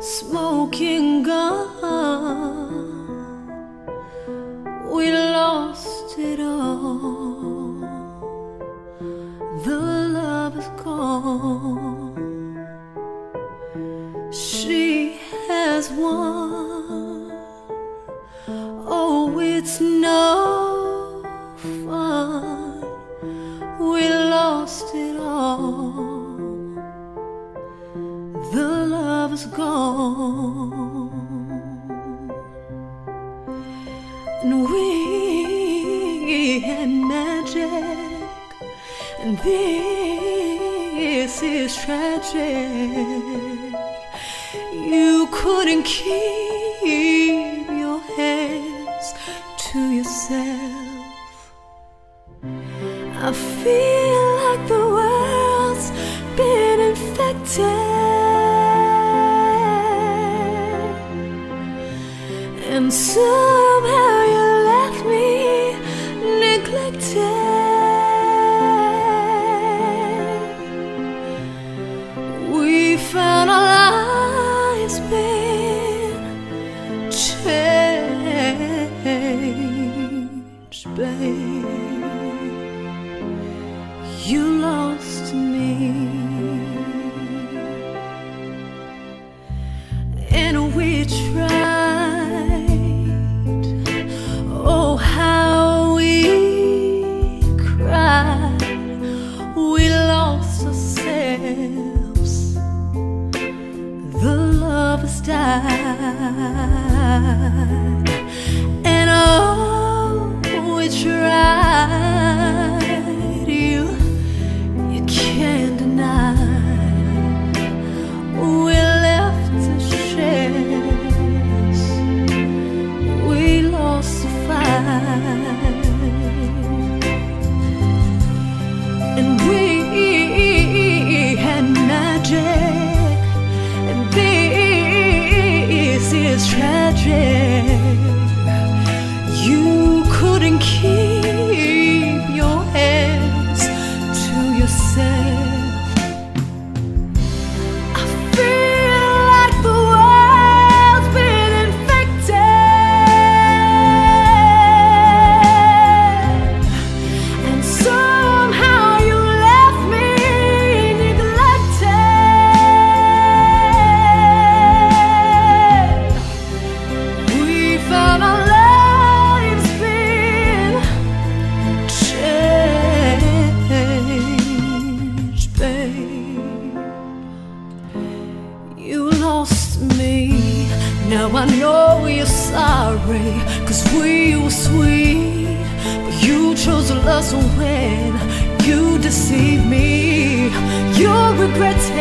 smoking gun. We lost it all. The love is gone. She has won. Oh, it's no fun. We lost it all. Is gone. And we had magic, and this is tragic. You couldn't keep and somehow lovers died, and oh, I know you're sorry. Cause we were sweet. But you chose to lust when you deceived me. You'll regret it. But it